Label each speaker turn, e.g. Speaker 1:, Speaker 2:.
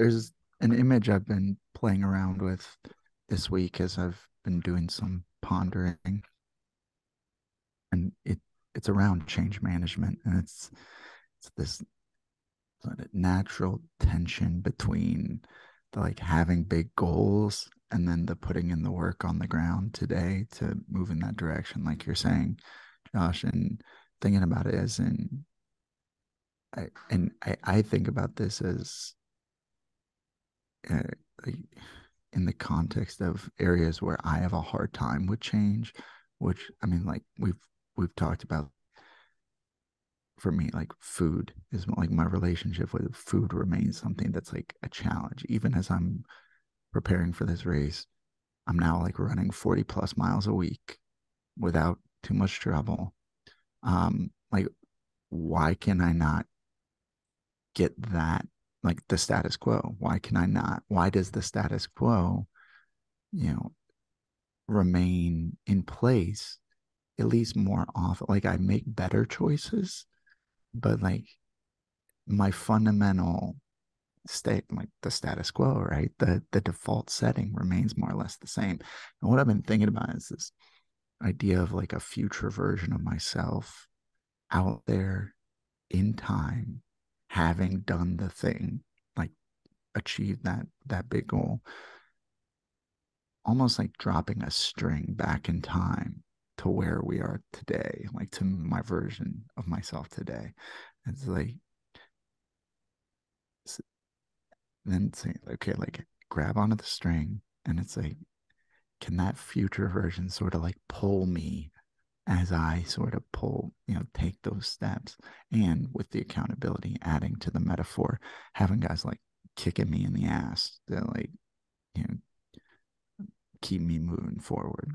Speaker 1: there's an image I've been playing around with this week as I've been doing some pondering, and it it's around change management, and it's it's this natural tension between the like having big goals and then the putting in the work on the ground today to move in that direction, like you're saying, Josh, and thinking about it as in I, and I, I think about this as uh, in the context of areas where I have a hard time with change, which I mean, like we've we've talked about. For me, like food is like my relationship with food remains something that's like a challenge. Even as I'm preparing for this race, I'm now like running 40 plus miles a week without too much trouble. Um, like, why can I not get that like the status quo. Why can i not? Why does the status quo you know remain in place at least more often? Like i make better choices but like my fundamental state like the status quo right? The the default setting remains more or less the same. And what i've been thinking about is this idea of like a future version of myself out there in time having done the thing, like achieved that that big goal, almost like dropping a string back in time to where we are today, like to my version of myself today. It's like then say, okay, like grab onto the string, and it's like, can that future version sort of like pull me as I sort of pull, you know, take those steps and with the accountability adding to the metaphor, having guys like kicking me in the ass to like, you know, keep me moving forward.